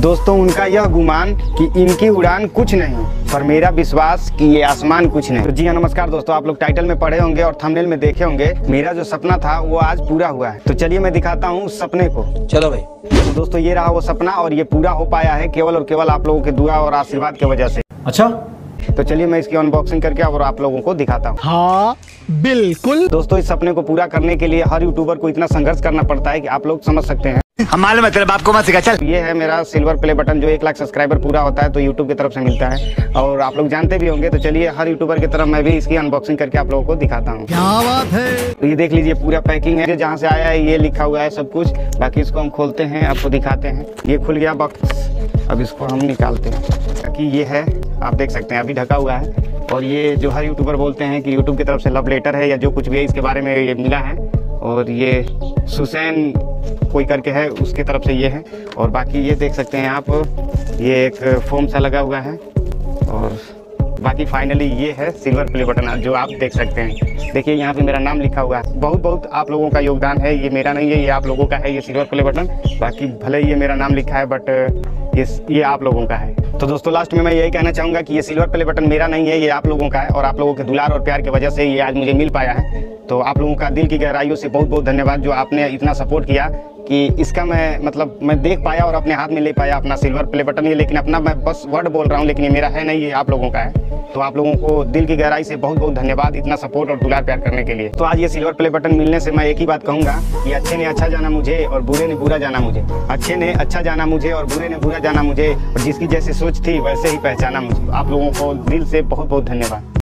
दोस्तों उनका यह गुमान कि इनकी उड़ान कुछ नहीं पर मेरा विश्वास कि ये आसमान कुछ नहीं। तो जी हाँ नमस्कार दोस्तों आप लोग टाइटल में पढ़े होंगे और थंबनेल में देखे होंगे मेरा जो सपना था वो आज पूरा हुआ है। तो चलिए मैं दिखाता हूँ उस सपने को। चलो भाई। तो दोस्तों ये रहा वो सपना और ये पूरा हो पाया है केवल और केवल आप लोगों के दुआ और आशीर्वाद की वजह से। अच्छा। तो चलिए मैं इसकी अनबॉक्सिंग करके और आप लोगों को दिखाता हूँ। हाँ बिल्कुल। दोस्तों इस सपने को पूरा करने के लिए हर यूट्यूबर को इतना संघर्ष करना पड़ता है कि आप लोग समझ सकते हैं। हम मालूम है तेरे बाप को मत सिखा चल। ये है मेरा सिल्वर प्ले बटन जो एक लाख सब्सक्राइबर पूरा होता है तो यूट्यूब की तरफ़ से मिलता है। और आप लोग जानते भी होंगे तो चलिए हर यूट्यूबर की तरफ़ मैं भी इसकी अनबॉक्सिंग करके आप लोगों को दिखाता हूँ। क्या बात है? तो ये देख लीजिए पूरा पैकिंग है जहाँ से आया है ये लिखा हुआ है सब कुछ। बाकी इसको हम खोलते हैं आपको दिखाते हैं। ये खुल गया बॉक्स अब इसको हम निकालते हैं। ताकि ये है आप देख सकते हैं अभी ढका हुआ है। और ये जो हर यूट्यूबर बोलते हैं कि यूट्यूब की तरफ़ से लव लेटर है या जो कुछ भी है इसके बारे में ये मिला है। और ये सुसैन कोई करके है, उसके तरफ़ से ये है। और बाकी ये देख सकते हैं आप, ये एक फोम सा लगा हुआ है। और बाकी फाइनली ये है सिल्वर प्ले बटन जो आप देख सकते हैं। देखिए, यहाँ पे मेरा नाम लिखा हुआ है। बहुत बहुत आप लोगों का योगदान है, ये मेरा नहीं है, ये आप लोगों का है, ये सिल्वर प्ले बटन बाकी भले ये मेरा नाम लिखा है बट ये ये आप लोगों का है। तो दोस्तों लास्ट में मैं यही कहना चाहूँगा कि ये सिल्वर प्ले बटन मेरा नहीं है, ये आप लोगों का है और आप लोगों के दुलार और प्यार की वजह से ये आज मुझे मिल पाया है। तो आप लोगों का दिल की गहराइयों से बहुत बहुत धन्यवाद जो आपने इतना सपोर्ट किया कि इसका मैं मतलब मैं देख पाया और अपने हाथ में ले पाया अपना सिल्वर प्ले बटन ये, लेकिन अपना मैं बस वर्ड बोल रहा हूँ, लेकिन ये मेरा है नहीं, ये आप लोगों का है। तो आप लोगों को दिल की गहराई से बहुत बहुत धन्यवाद इतना सपोर्ट और दुलार प्यार करने के लिए। तो आज ये सिल्वर प्ले बटन मिलने से मैं एक ही बात कहूँगा कि अच्छे ने अच्छा जाना मुझे और बुरे ने बुरा जाना मुझे। अच्छे ने अच्छा जाना मुझे और बुरे ने बुरा जाना मुझे। और जिसकी जैसी सोच थी, वैसे ही पहचाना मुझे। आप लोगों को दिल से बहुत बहुत धन्यवाद।